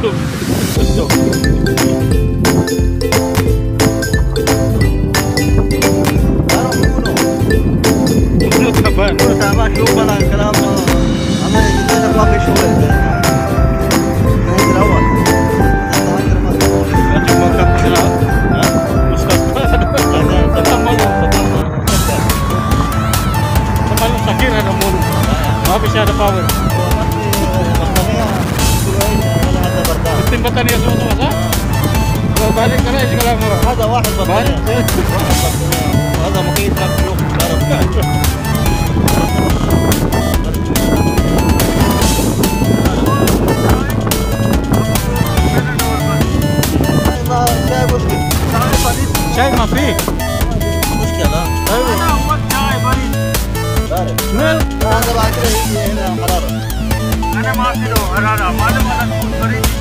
يوتيوب Taruh dulu. منو تعبان Dulu sama شوف انا كلام انا انا ما في شغل. العيد الاول. الظاهر Semua sah kalau balik kena isi kalau murah هذا واحد بطانية هذا مقيت مكلوك ما شايف ما فيه مشكلة أيوه اول شاي بريد بارد سميل هذا بعد كده هنا حرارة أنا ما له حرارة ما أنا تكون بريد